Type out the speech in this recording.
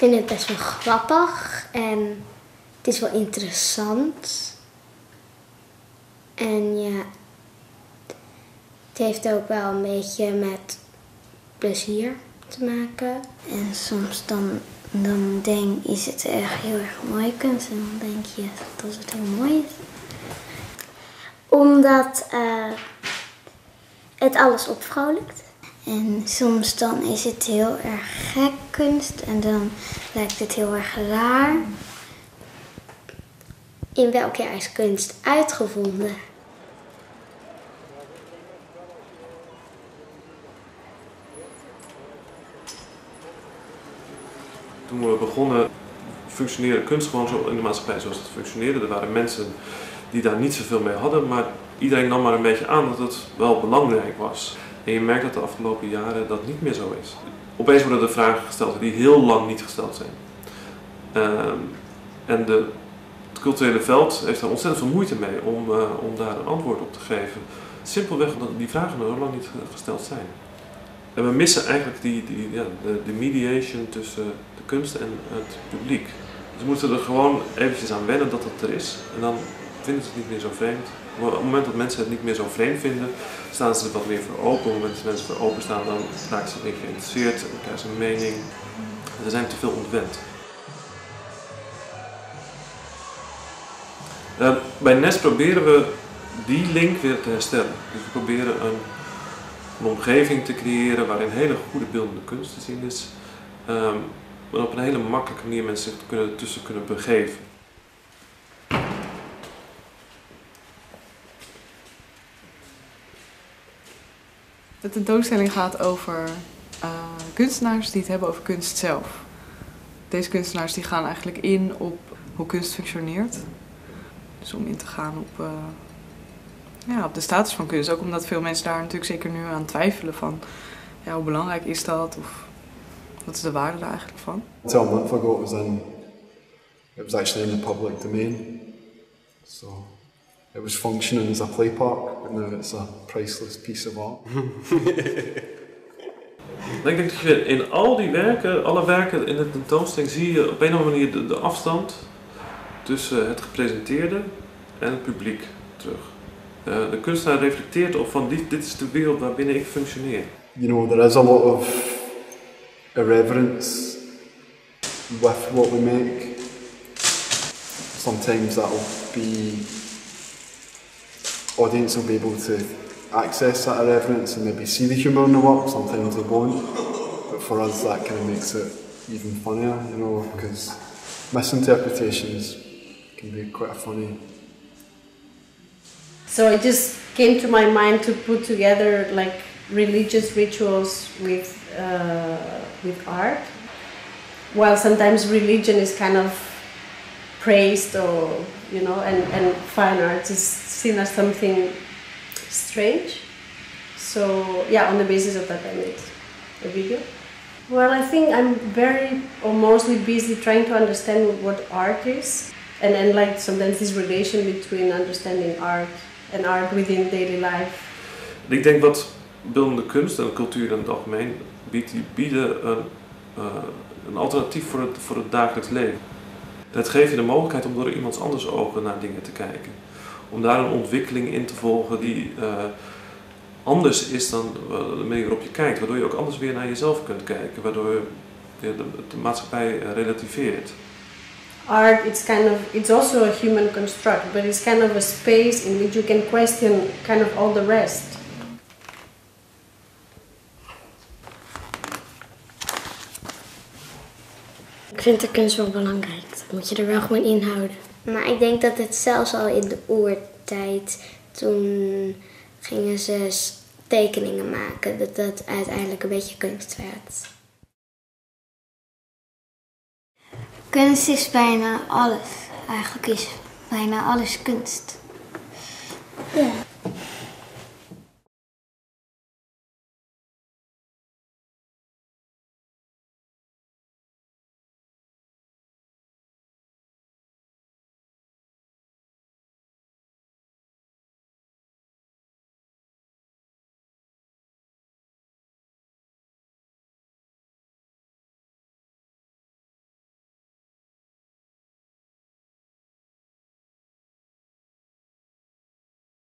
vind het best wel grappig en het is wel interessant. En ja, het heeft ook wel een beetje met plezier te maken. En soms dan, dan denk is het echt heel erg mooi kunst en dan denk je dat het heel mooi is. Omdat eh, het alles opvrolijkt. En soms dan is het heel erg gek kunst en dan lijkt het heel erg raar. In welk jaar is kunst uitgevonden? Toen we begonnen functioneerde kunst gewoon zo in de maatschappij zoals het functioneerde. Er waren mensen die daar niet zoveel mee hadden, maar iedereen nam maar een beetje aan dat het wel belangrijk was. En je merkt dat de afgelopen jaren dat niet meer zo is. Opeens worden er vragen gesteld die heel lang niet gesteld zijn. Ehm, en de, het culturele veld heeft daar ontzettend veel moeite mee om, eh, om daar een antwoord op te geven. Simpelweg omdat die vragen nog lang niet gesteld zijn. En we missen eigenlijk die, die, ja, de, mediation tussen de kunst en het publiek. Dus we moeten er gewoon eventjes aan wennen dat dat er is. En dan vinden ze het niet meer zo vreemd. Op het moment dat mensen het niet meer zo vreemd vinden, staan ze er wat meer voor open. Op het moment dat mensen voor openstaan, dan raken ze meer geïnteresseerd, ze een mening. Er zijn te veel ontwend. Uh, bij NES proberen we die link weer te herstellen. Dus we proberen een, een omgeving te creëren waarin hele goede beeldende kunst te zien is. Um, maar op een hele makkelijke manier mensen zich kunnen, tussen kunnen begeven. De tentoonstelling gaat over uh, kunstenaars die het hebben over kunst zelf. Deze kunstenaars die gaan eigenlijk in op hoe kunst functioneert. Dus om in te gaan op, uh, ja, op de status van kunst. Ook omdat veel mensen daar natuurlijk zeker nu aan twijfelen van ja, hoe belangrijk is dat of wat is de waarde daar eigenlijk van? Until a month ago it was in it was actually in the public domain. So it was functioning as a play park, but now it's a priceless piece of art. Ik denk dat je in al die werken, alle werken in de tentoonstelling, zie je op een of andere manier de, de afstand tussen het gepresenteerde en het publiek terug. Uh, de kunstenaar reflecteert op van dit, dit is de wereld waarbinnen ik functioneer. You know, there is a lot of irreverence with what we make. Sometimes that'll be audience will be able to access that irreverence and maybe see the humour in the work, sometimes they won't. But for us that kind of makes it even funnier, you know, because misinterpretations can be quite funny. So it just came to my mind to put together like religious rituals with uh, with art. While sometimes religion is kind of praised or you know, and, and fine art is seen as something strange. So yeah, on the basis of that I made a video. Well, I think I'm very or mostly busy trying to understand what art is, and then like sometimes this relation between understanding art and art within daily life. Ik denk wat beeldende kunst en cultuur in algemeen biedt, die bieden een, uh, een alternatief voor het, voor het dagelijks leven. Dat geeft je de mogelijkheid om door iemands anders ogen naar dingen te kijken. Om daar een ontwikkeling in te volgen die uh, anders is dan de manier waarop je kijkt. Waardoor je ook anders weer naar jezelf kunt kijken. Waardoor je de, de maatschappij relativeert. Art, it's kind of, it's also a human construct, but it's kind of a space in which you can question kind of all the rest. Ik vind de kunst wel belangrijk. Dat moet je er wel gewoon in houden. Maar ik denk dat het zelfs al in de oertijd, toen gingen ze tekeningen maken, dat dat uiteindelijk een beetje kunst werd. Kunst is bijna alles. Eigenlijk is bijna alles kunst. Ja.